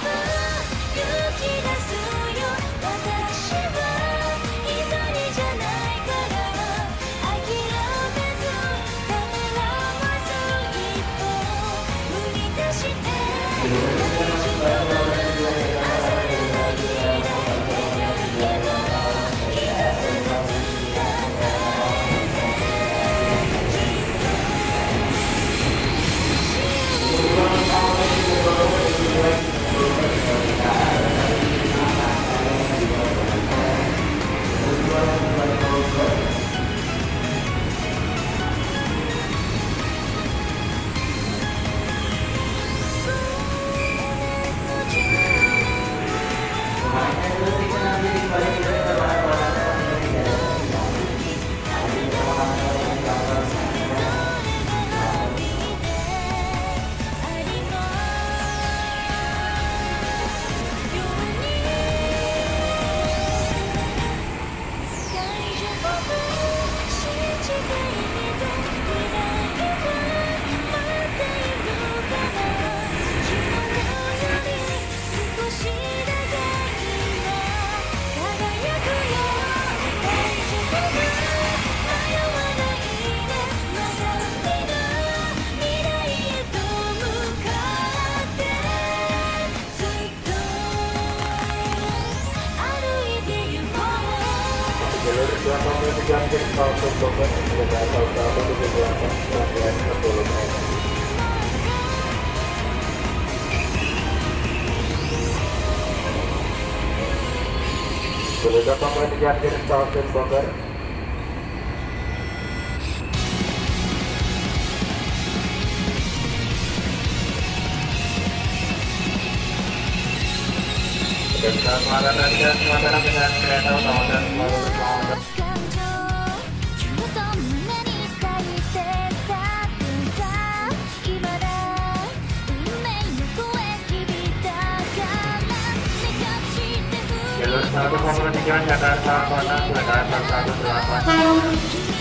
Thank you. जानकारी प्राप्त होकर लगाया था प्रोग्राम है Sudah dapat menjadi stasiun Bogor. Dan saat menghadap dan saat menghadap dengan kereta utama dan selalu bersama 1 Jakarta Kota Jakarta 18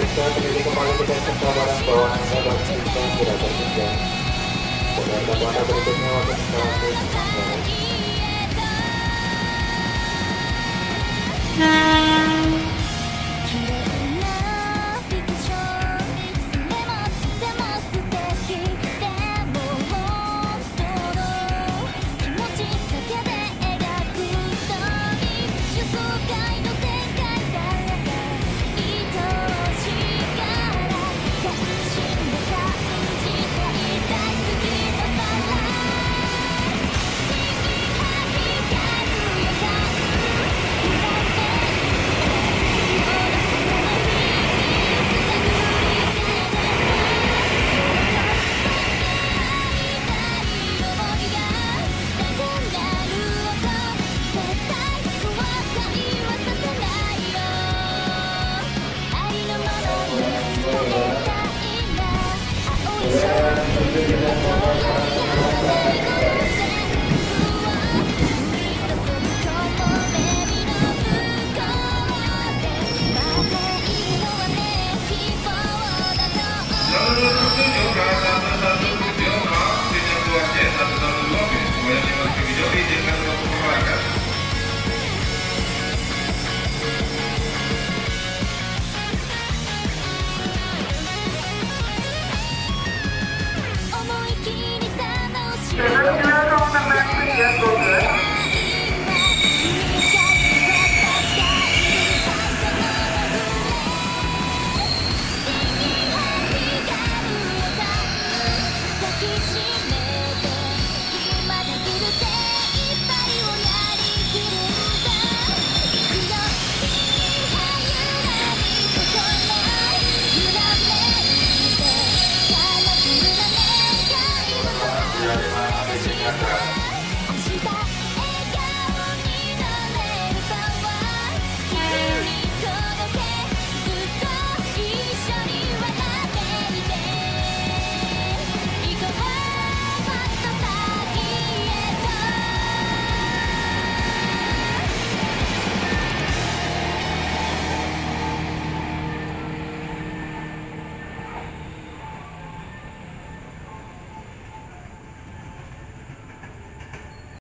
periksa penyidik kembali ke serta barang bawaan Anda dan periksa tidak tertinggal. Kemudian data berikutnya waktu kita